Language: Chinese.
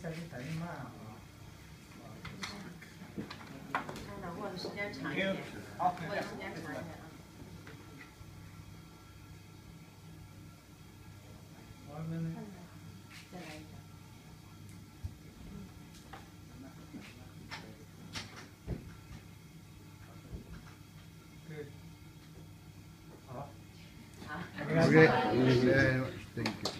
下去慢啊。看握的时间长一点，好，时间长一点。再来一张。好，好。Okay, thank you.